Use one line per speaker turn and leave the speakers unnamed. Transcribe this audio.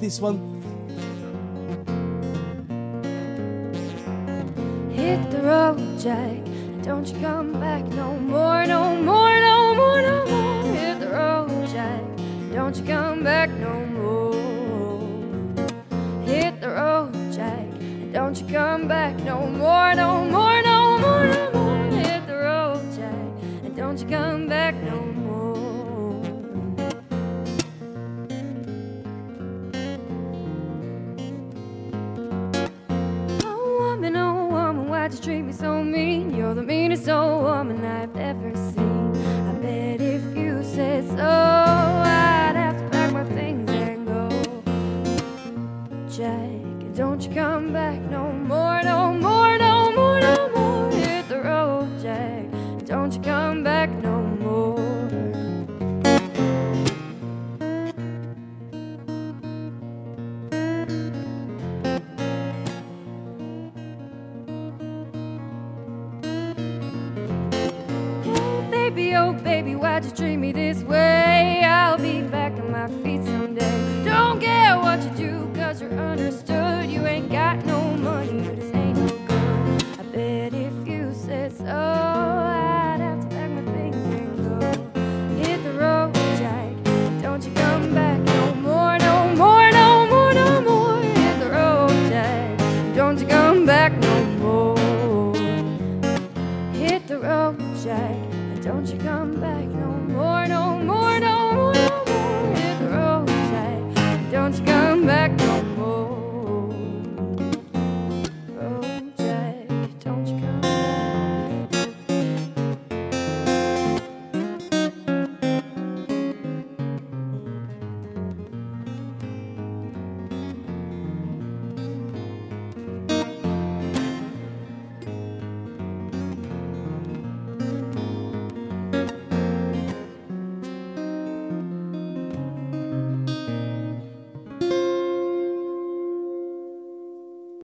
this one.
Hit the road, Jack. Don't you come back no more, no more, no more, no more. Hit the road, Jack. Don't you come back no more. Hit the road, Jack. Don't you come back no more, no more, me so mean? You're the meanest old woman I've ever seen. I bet if you said so, I'd have to pack my things and go. Jack, don't you come back no more, no more, oh baby, why'd you treat me this way? I'll be back on my feet someday. Don't care what you do, cause you're understood. You ain't got no money, but this ain't no good. I bet if you said so, I'd have to pack my things and go. Hit the road, Jack, don't you come back no more, no more, no more, no more. Hit the road, Jack, don't you come back no more. Hit the road, Jack. Don't you come back no more, no